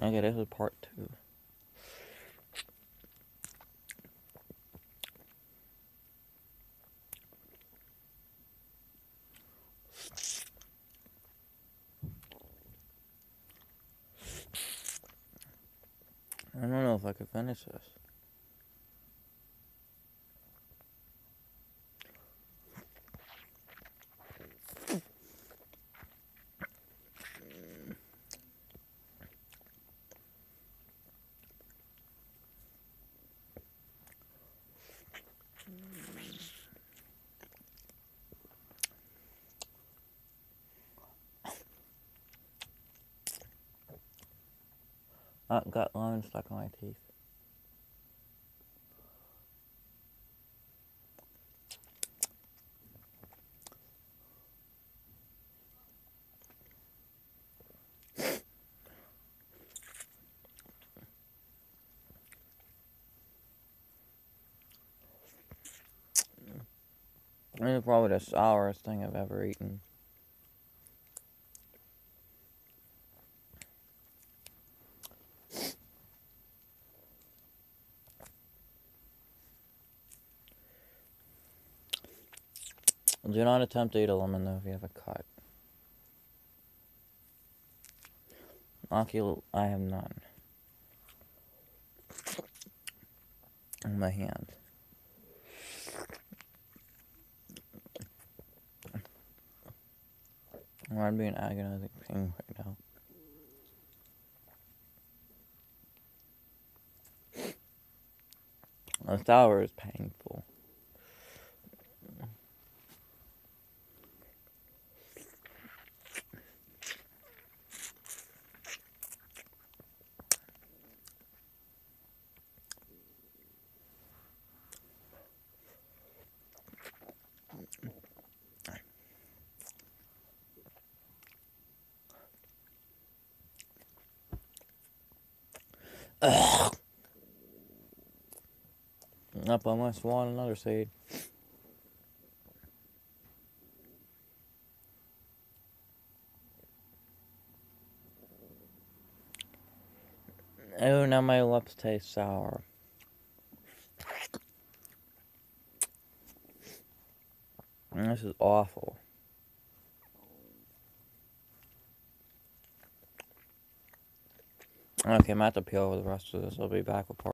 Okay, this is part two. I don't know if I could finish this. I got lemon stuck on my teeth. Is probably the sourest thing I've ever eaten. Do not attempt to eat a lemon though if you have a cut. Oculus, I have none. In my hand. I'm being agonizing pain right now. The sour is painful. Ugh. Up, I must want another seed. Oh, now my lips taste sour. This is awful. Okay, I'm at the peel with the rest of this. I'll be back with part.